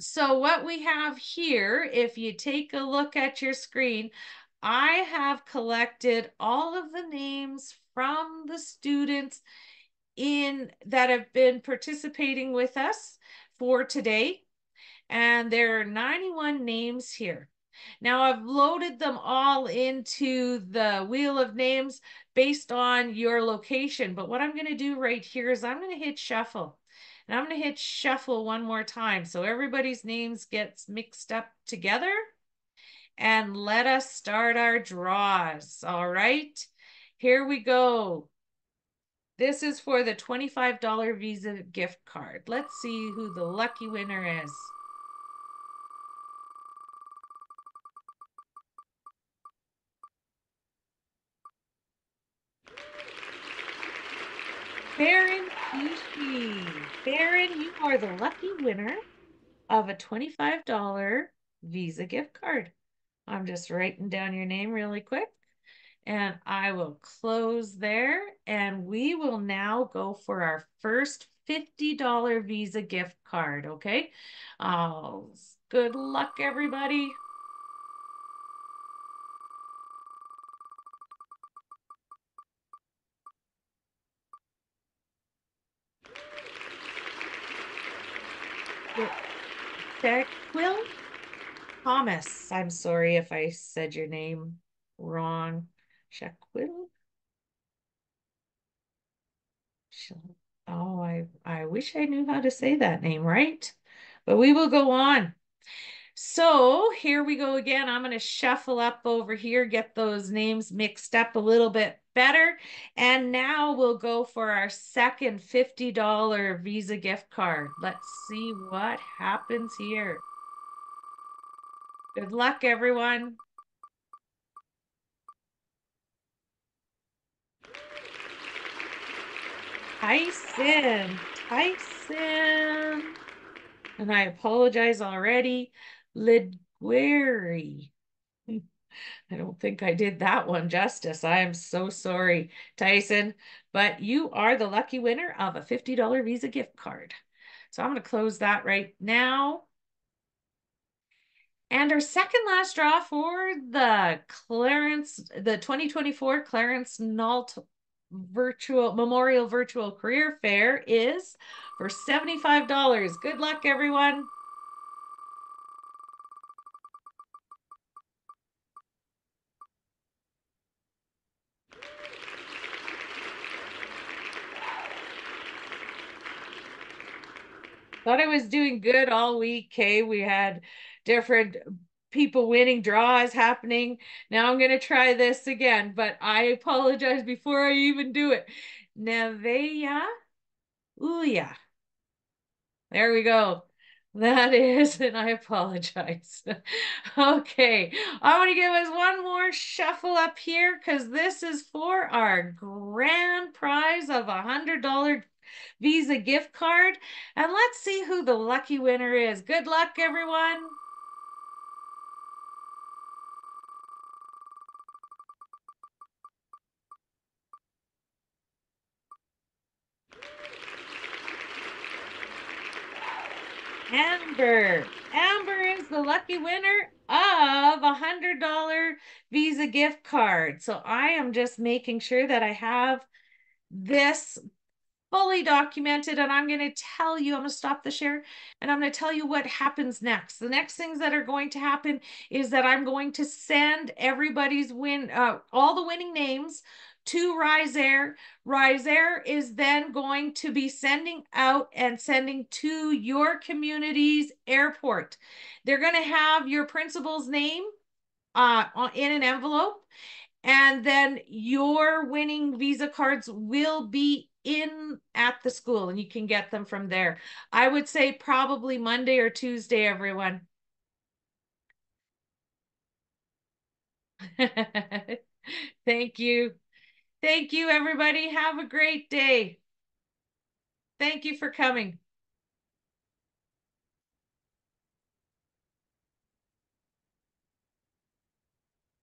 so what we have here, if you take a look at your screen, I have collected all of the names from the students in that have been participating with us for today. And there are 91 names here. Now I've loaded them all into the wheel of names based on your location. But what I'm going to do right here is I'm going to hit shuffle. And I'm going to hit shuffle one more time. So everybody's names gets mixed up together. And let us start our draws. All right. Here we go. This is for the $25 Visa gift card. Let's see who the lucky winner is. Baron Kishi. Baron, you are the lucky winner of a $25 Visa gift card. I'm just writing down your name really quick and I will close there and we will now go for our first $50 Visa gift card, okay? Oh, good luck, everybody. Quill Thomas. I'm sorry if I said your name wrong. Shaquille. Oh, I, I wish I knew how to say that name right, but we will go on. So here we go again. I'm going to shuffle up over here, get those names mixed up a little bit better. And now we'll go for our second $50 Visa gift card. Let's see what happens here. Good luck, everyone. Tyson, Tyson. And I apologize already. Lidgueri. I don't think I did that one justice. I am so sorry, Tyson, but you are the lucky winner of a $50 Visa gift card. So I'm going to close that right now. And our second last draw for the Clarence, the 2024 Clarence Nault virtual Memorial Virtual Career Fair is for $75. Good luck, everyone. Thought I was doing good all week, Kay. We had different people winning draws happening. Now I'm going to try this again, but I apologize before I even do it. Neveya Uya. There we go. That is, and I apologize. okay, I want to give us one more shuffle up here because this is for our grand prize of a $100 Visa gift card. And let's see who the lucky winner is. Good luck, everyone. Amber. Amber is the lucky winner of a hundred dollar Visa gift card. So I am just making sure that I have this fully documented and I'm going to tell you, I'm going to stop the share and I'm going to tell you what happens next. The next things that are going to happen is that I'm going to send everybody's win, uh, all the winning names to Rise Air. Rise Air is then going to be sending out and sending to your community's airport. They're going to have your principal's name uh, in an envelope, and then your winning Visa cards will be in at the school, and you can get them from there. I would say probably Monday or Tuesday, everyone. Thank you. Thank you, everybody. Have a great day. Thank you for coming.